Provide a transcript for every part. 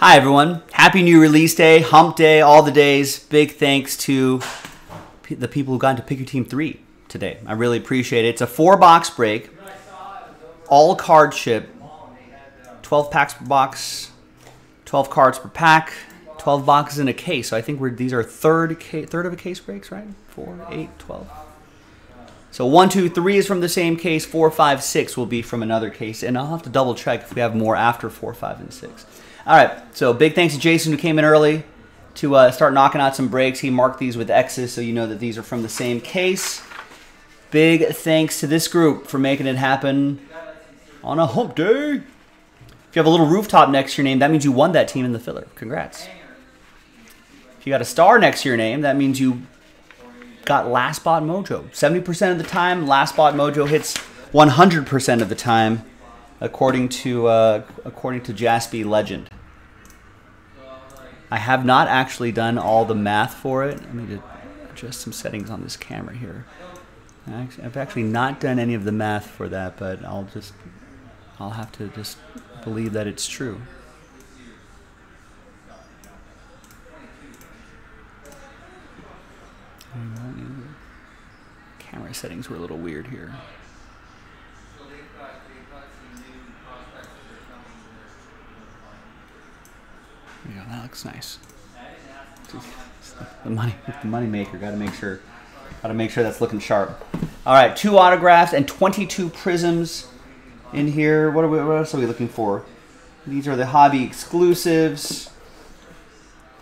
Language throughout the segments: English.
Hi, everyone. Happy new release day, hump day, all the days. Big thanks to the people who got into Pick Your Team 3 today. I really appreciate it. It's a four box break, all card ship, 12 packs per box, 12 cards per pack, 12 boxes in a case. So I think we're these are third third of a case breaks, right? Four, eight, 12. So one, two, three is from the same case. Four, five, six will be from another case, and I'll have to double check if we have more after four, five, and six. All right. So big thanks to Jason who came in early to uh, start knocking out some breaks. He marked these with X's, so you know that these are from the same case. Big thanks to this group for making it happen on a hump day. If you have a little rooftop next to your name, that means you won that team in the filler. Congrats. If you got a star next to your name, that means you got last spot mojo. 70% of the time, last spot mojo hits 100% of the time, according to uh, according to Jaspy Legend. I have not actually done all the math for it. Let me just adjust some settings on this camera here. I've actually not done any of the math for that, but I'll just I'll have to just believe that it's true. Camera settings were a little weird here. There you go. That looks nice. The money, the money maker. Got to make sure. Got to make sure that's looking sharp. All right, two autographs and 22 Prizms in here. What are we? What else are we looking for? These are the hobby exclusives.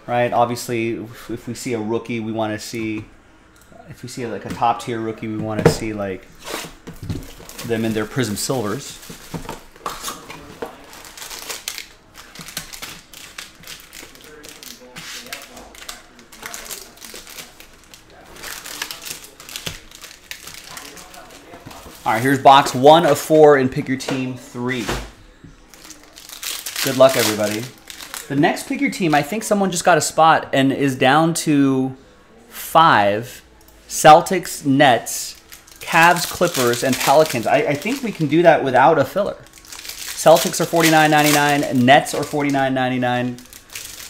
Right. Obviously, if, if we see a rookie, we want to see. If we see like a top tier rookie, we want to see like them in their Prizm silvers. All right, here's box one of four in Pick Your Team three. Good luck, everybody. The next Pick Your Team, I think someone just got a spot and is down to five Celtics, Nets, Cavs, Clippers, and Pelicans. I, I think we can do that without a filler. Celtics are $49.99, Nets are $49.99,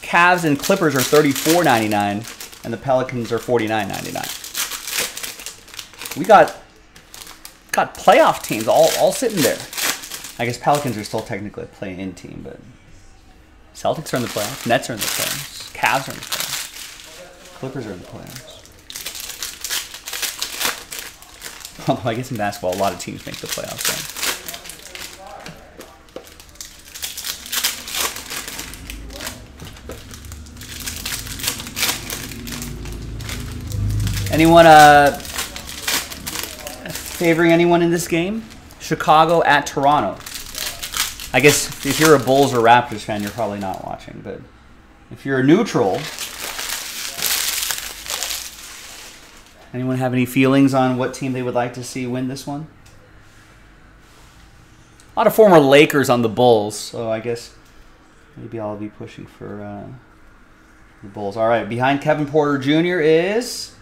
Cavs and Clippers are $34.99, and the Pelicans are $49.99. We got got playoff teams all, all sitting there. I guess Pelicans are still technically a play-in team, but Celtics are in the playoffs. Nets are in the playoffs. Cavs are in the playoffs. Clippers are in the playoffs. Although I guess in basketball, a lot of teams make the playoffs. Anyone uh, favoring anyone in this game? Chicago at Toronto. I guess if you're a Bulls or Raptors fan, you're probably not watching. But if you're a neutral, anyone have any feelings on what team they would like to see win this one? A lot of former Lakers on the Bulls, so I guess maybe I'll be pushing for uh, the Bulls. All right, behind Kevin Porter Jr. is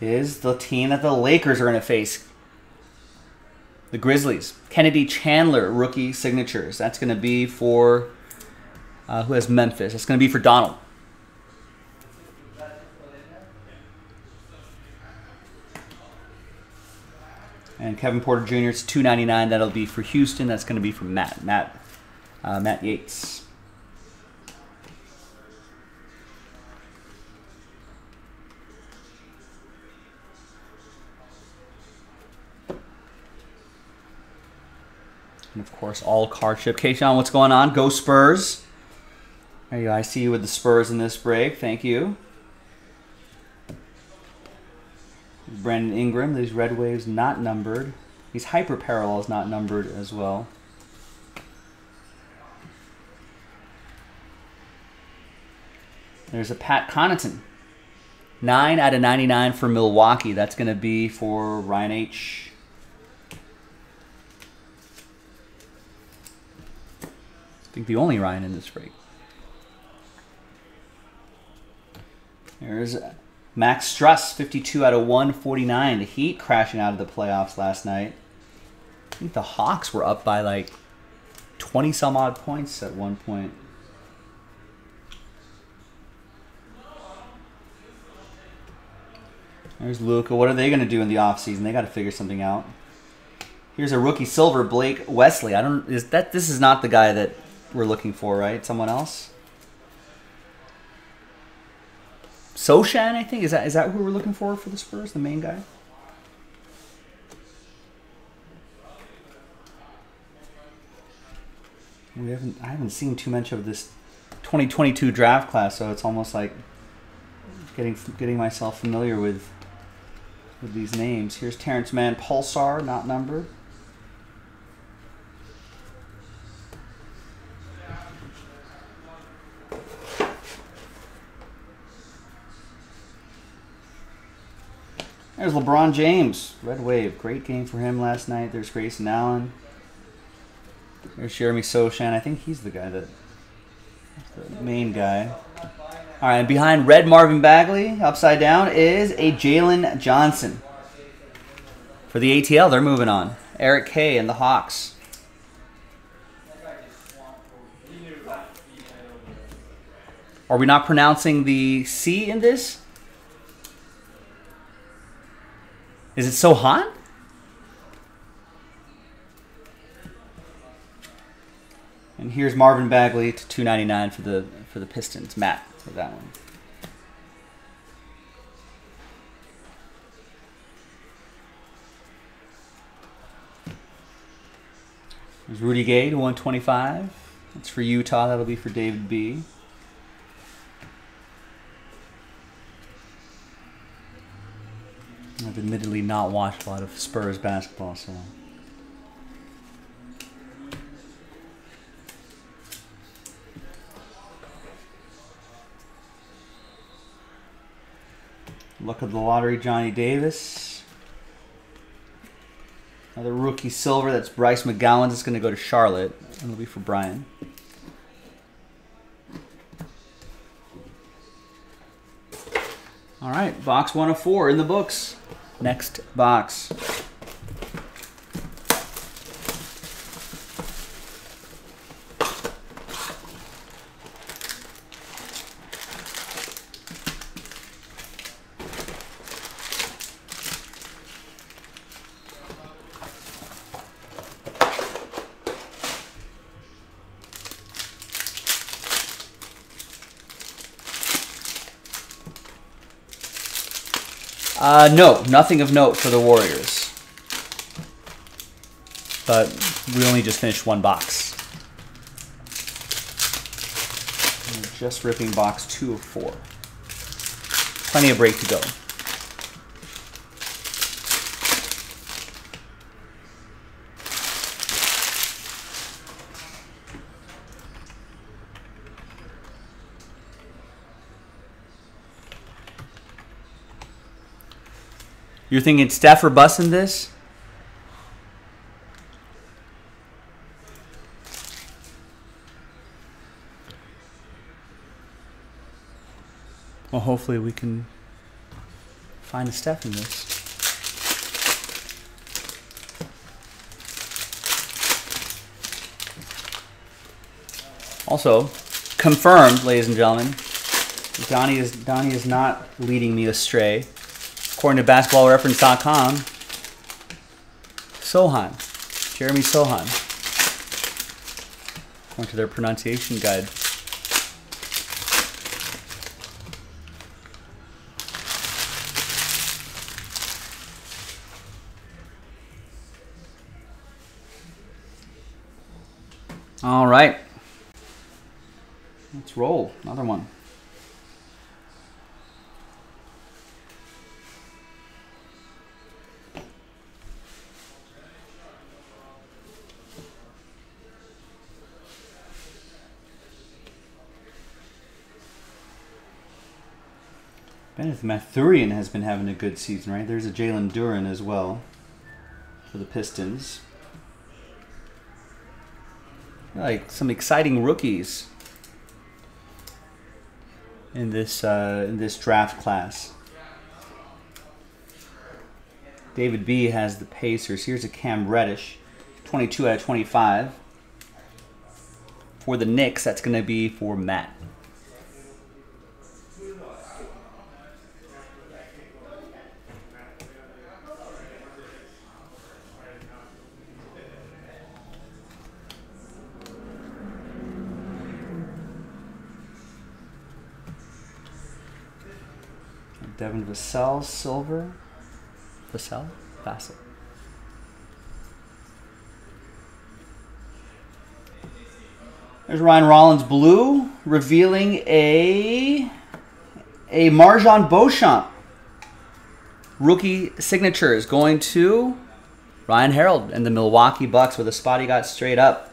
is the team that the Lakers are going to face. The Grizzlies. Kennedy Chandler, rookie signatures. That's going to be for, uh, who has Memphis? That's going to be for Donald. And Kevin Porter Jr. is two ninety nine. That'll be for Houston. That's going to be for Matt. Matt, uh, Matt Yates. And of course, all card ship. Kayshawn, what's going on? Go Spurs. There you go. I see you with the Spurs in this break. Thank you. Brandon Ingram. These red waves not numbered. These hyper parallels not numbered as well. There's a Pat Connaughton. 9 out of 99 for Milwaukee. That's going to be for Ryan H. think the only Ryan in this break. There's Max Strus, 52 out of 149. The Heat crashing out of the playoffs last night. I think the Hawks were up by like 20 some odd points at one point. There's Luka. What are they going to do in the offseason? They got to figure something out. Here's a rookie silver, Blake Wesley. I don't is that this is not the guy that we're looking for, right? Someone else? Sochan, I think. Is that is that who we're looking for for the Spurs, the main guy? We haven't I haven't seen too much of this 2022 draft class, so it's almost like getting getting myself familiar with with these names. Here's Terance Mann Pulsar, not numbered. There's LeBron James, Red Wave. Great game for him last night. There's Grayson Allen. There's Jeremy Sochan. I think he's the guy that, the main guy. All right, and behind Red Marvin Bagley, upside down, is a Jalen Johnson. For the ATL, they're moving on. Eric Kay and the Hawks. Are we not pronouncing the C in this? Is it so hot? And here's Marvin Bagley to 299 for the for the Pistons. Matt for that one. There's Rudy Gay to 125. That's for Utah. That'll be for David B. I've admittedly not watched a lot of Spurs basketball, so. Look at the lottery, Johnny Davis. Another rookie silver, that's Bryce McGowens. It's going to go to Charlotte. And it'll be for Brian. All right, box 104 in the books. Next box. Uh, no, nothing of note for the Warriors. But we only just finished one box. We're just ripping box two of four. Plenty of break to go. You're thinking Steph or Bus in this? Well, hopefully we can find a Steph in this. Also, confirmed, ladies and gentlemen, Donnie is Donnie is not leading me astray according to basketballreference.com, Sohan, Jeremy Sohan, according to their pronunciation guide. All right. Let's roll. Another one. Bennedict Mathurin has been having a good season, right? There's a Jalen Duren as well for the Pistons. Like some exciting rookies in this uh, in this draft class. David B has the Pacers. Here's a Cam Reddish, 22 out of 25. For the Knicks, that's going to be for Matt. Devin Vassell, silver. Vassell? Vassell. There's Ryan Rollins blue, revealing a a MarJon Beauchamp rookie signature is going to Ryan Harold and the Milwaukee Bucks with a spot he got straight up.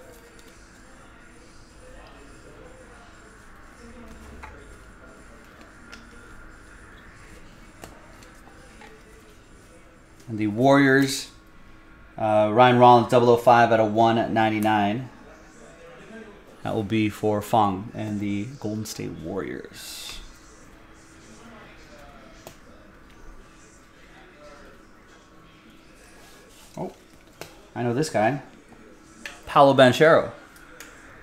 The Warriors, uh, Ryan Rollins 005 out of 199. That will be for Fong and the Golden State Warriors. Oh, I know this guy. Paolo Banchero.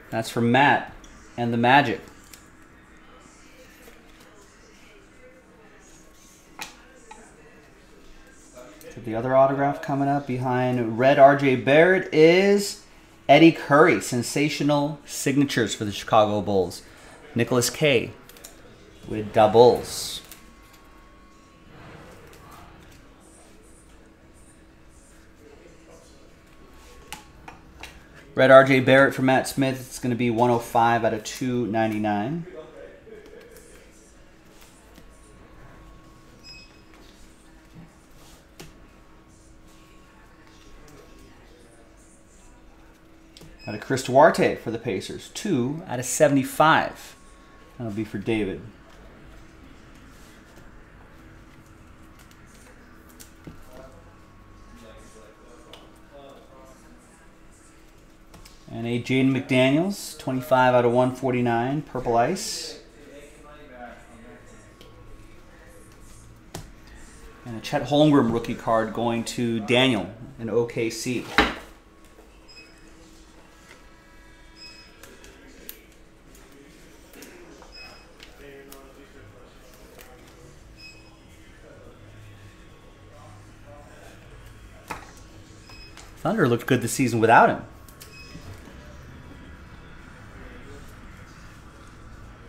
That's for Matt and the Magic. The other autograph coming up behind Red RJ Barrett is Eddy Curry. Sensational signatures for the Chicago Bulls. Nicholas K with doubles. Red RJ Barrett for Matt Smith. It's going to be 105 out of 299. Out of Chris Duarte for the Pacers. 2 out of 75. That'll be for David. And a Jaden McDaniels, 25 out of 149, Purple Ice. And a Chet Holmgren rookie card going to Daniel in OKC. Thunder looked good this season without him.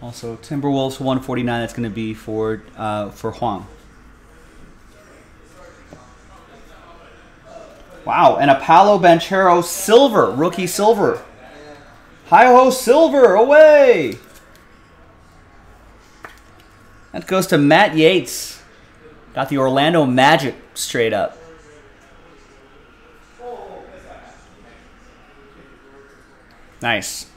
Also, Timberwolves 149. That's going to be for uh, for Huang. Wow, and a Paolo Banchero silver, rookie silver. Hi ho silver, away! That goes to Matt Yates. Got the Orlando Magic straight up. Nice.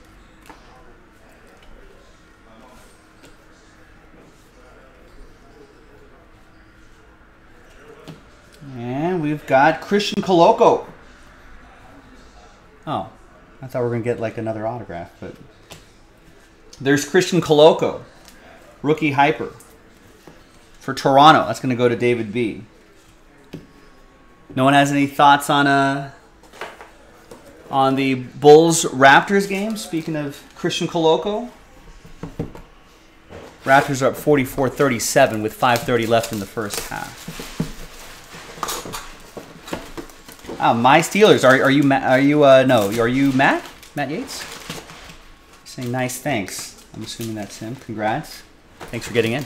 And we've got Christian Koloko. Oh, I thought we were going to get like another autograph, but there's Christian Koloko, rookie hyper for Toronto. That's going to go to David B. No one has any thoughts on uh, on the Bulls Raptors game. Speaking of Christian Koloko, Raptors are up 44-37 with 5:30 left in the first half. Ah, my Steelers. Are, are you are you uh no? Are you Matt? Matt Yates? Saying nice thanks. I'm assuming that's him. Congrats. Thanks for getting in.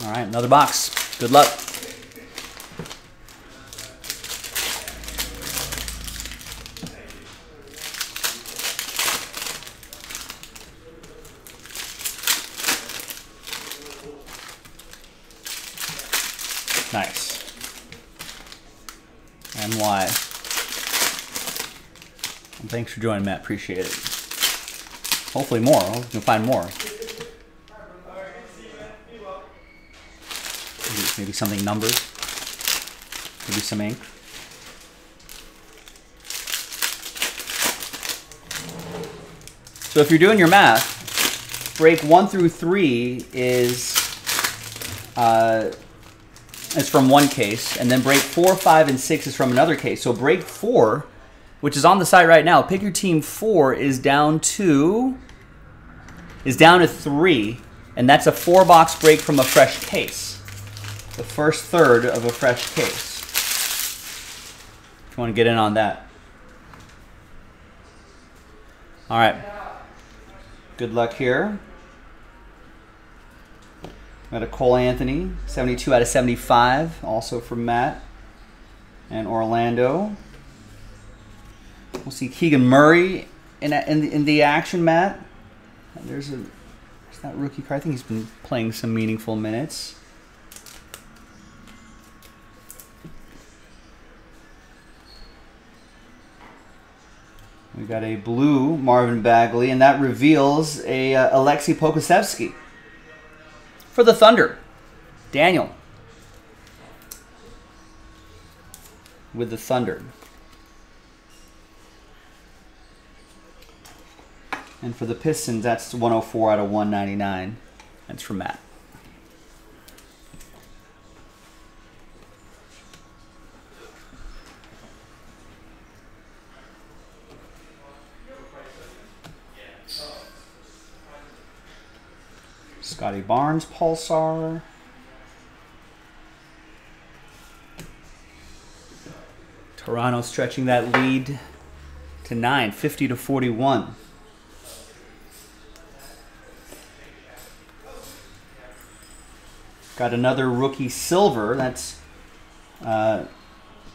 All right, another box. Good luck. Nice. And thanks for joining, Matt. Appreciate it. Hopefully more. Hope we can find more. Maybe, something numbered. Maybe some ink. So if you're doing your math, break one through three is uh, is from one case, and then break four, five, and six is from another case. So break four, which is on the side right now, pick your team four is down to is down to three, and that's a four box break from a fresh case. The first third of a fresh case. you want to get in on that. All right. Good luck here. Got a Cole Anthony, 72 out of 75, also from Matt and Orlando. We'll see Keegan Murray in, in, the, in the action, Matt. There's a there's that rookie card. I think he's been playing some meaningful minutes. We got a blue Marvin Bagley, and that reveals a uh, Aleksej Pokusevski for the Thunder. Daniel with the Thunder. And for the Pistons, that's 104 out of 199. That's from Matt. Barnes Pulsar. Toronto stretching that lead to 9, 50 to 41. Got another rookie silver. That's uh,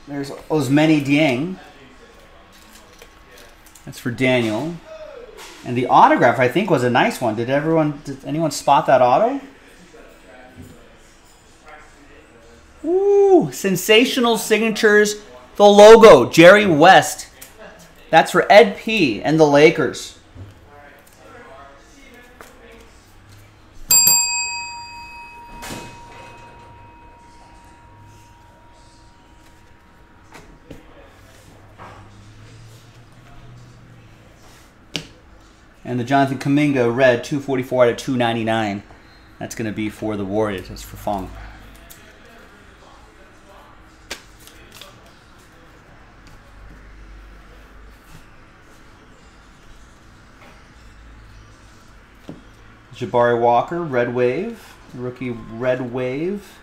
there's Ousmane Dieng. That's for Daniel. And the autograph, I think, was a nice one. Did everyone, did anyone spot that auto? Ooh, sensational signatures. The logo, Jerry West. That's for Ed P. and the Lakers. And the Jonathan Kuminga red, 244 out of 299. That's going to be for the Warriors. That's for Fong. Jabari Walker, Red Wave. Rookie Red Wave.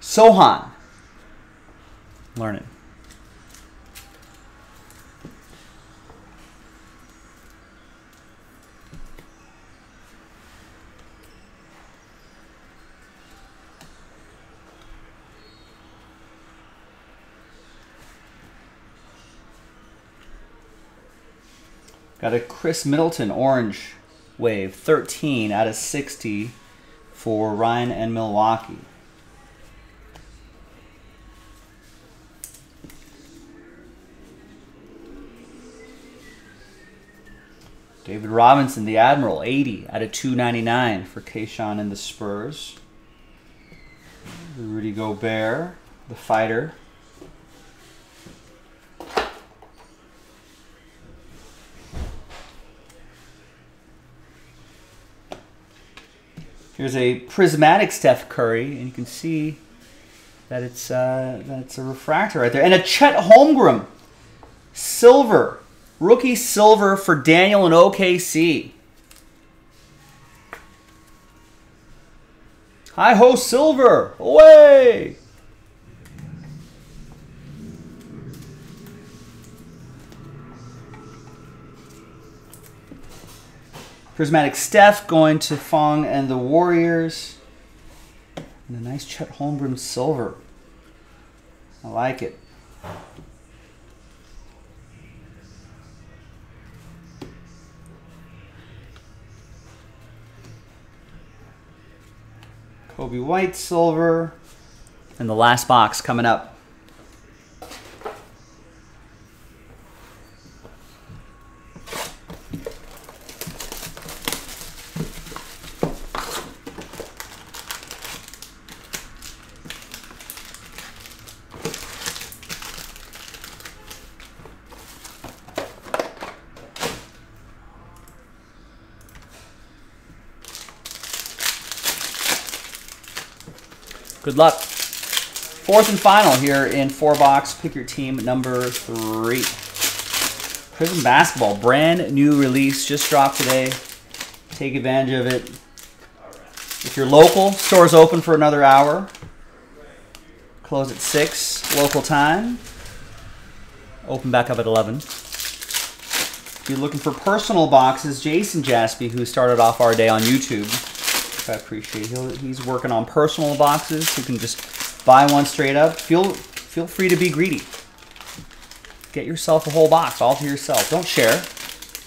Sohan. Learn it. Got a Khris Middleton orange wave, 13 out of 60 for Ryan and Milwaukee. David Robinson, the Admiral, 80 out of 299 for Kayshawn and the Spurs. Rudy Gobert, the fighter, Here's a prismatic Steph Curry, and you can see that it's uh, that it's a refractor right there, and a Chet Holmgren, silver, rookie silver for Daniel and OKC. Hi ho, silver, away! Prismatic Steph going to Fong and the Warriors. And a nice Chet Holmgren silver. I like it. Coby White silver. And the last box coming up. Good luck. Fourth and final here in four box. Pick your team number three. Prizm Basketball, brand new release, just dropped today. Take advantage of it. If you're local, store's open for another hour. Close at 6 local time. Open back up at 11. If you're looking for personal boxes, Jason Jaspy, who started off our day on YouTube, I appreciate. He'll, he's working on personal boxes. You can just buy one straight up. Feel feel free to be greedy. Get yourself a whole box all to yourself. Don't share.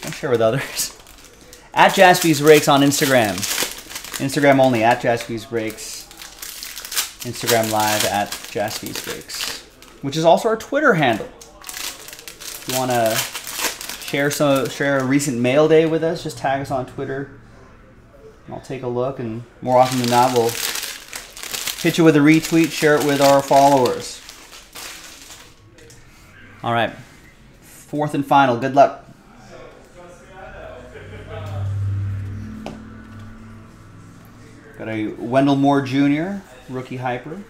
Don't share with others. At Jaspy's Breaks on Instagram. Instagram only at Jaspy's Breaks. Instagram live at Jaspy's Breaks, which is also our Twitter handle. If you want to share some share a recent mail day with us, just tag us on Twitter I'll take a look, and more often than not, we'll hit you with a retweet, share it with our followers. All right, fourth and final. Good luck. Got a Wendell Moore Jr., rookie hyper.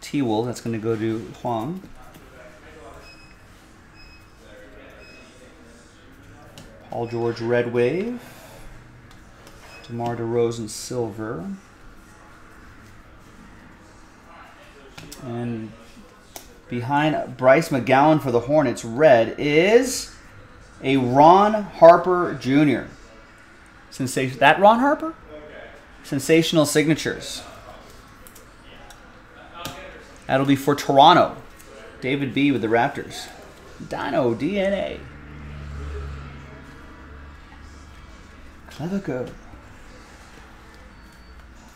T-Wolves, that's going to go to Huang. Paul George Red Wave. DeMar DeRozan silver. And behind Bryce McGowens for the Hornets red is a Ron Harper Jr. Sensation that Ron Harper? Sensational signatures. That'll be for Toronto. David B with the Raptors. Dino DNA. Clever go.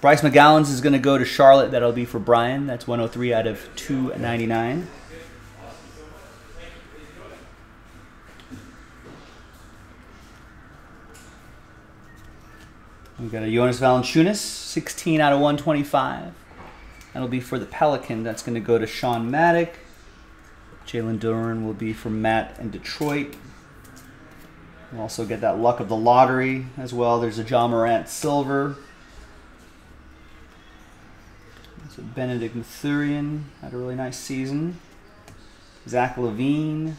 Bryce McGowens is going to go to Charlotte. That'll be for Brian. That's 103 out of 299. We've got a Jonas Valanciunas, 16 out of 125. That'll be for the Pelican. That's going to go to Sean Maddock. Jalen Duren will be for Matt and Detroit. We'll also get that luck of the lottery as well. There's a John Morant silver. So Bennedict Mathurin had a really nice season. Zach LaVine.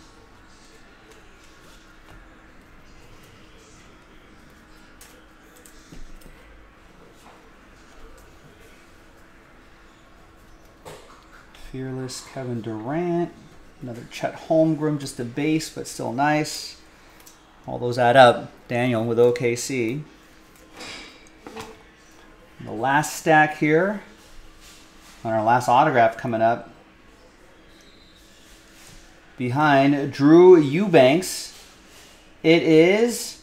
Fearless Kevin Durant. Another Chet Holmgren, just a base, but still nice. All those add up. Daniel with OKC. The last stack here on our last autograph coming up. Behind Drew Eubanks, it is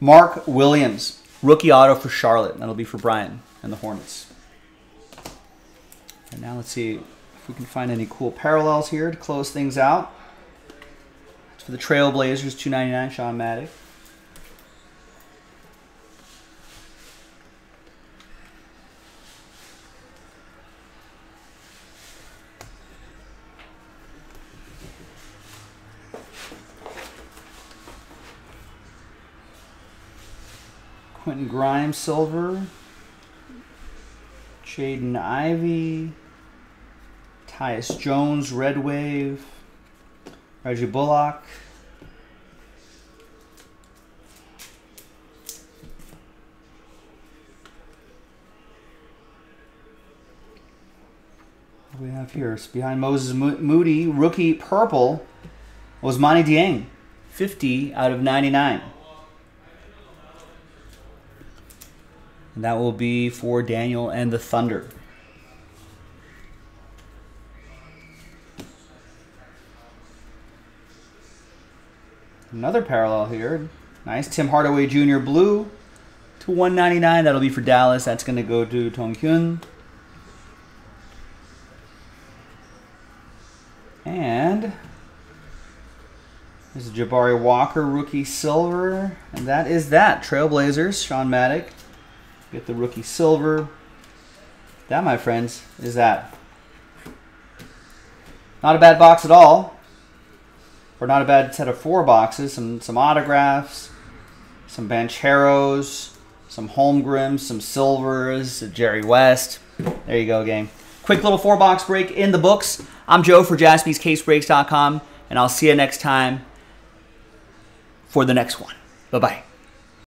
Mark Williams. Rookie auto for Charlotte. That'll be for Brian and the Hornets. And now let's see if we can find any cool parallels here to close things out. It's for the Trailblazers, 299 Sean Maddock. Quentin Grimes silver. Jaden Ivey. Tyus Jones red wave. Reggie Bullock. we have here? It's behind Moses Moody, rookie purple, was Monty Dieng, 50 out of 99. And that will be for Daniel and the Thunder. Another parallel here. Nice. Tim Hardaway Jr. blue to 199. That'll be for Dallas. That's going to go to Tong Kyun. And there's a Jabari Walker rookie silver. And that is that. Trailblazers, Sean Maddock. Get the rookie silver. That, my friends, is that. Not a bad box at all. Or not a bad set of four boxes. Some some autographs, some Bancheros, some Holmgrens, some Silvers, Jerry West. There you go, gang. Quick little four box break in the books. I'm Joe for jaspyscasebreaks.com, and I'll see you next time for the next one. Bye bye.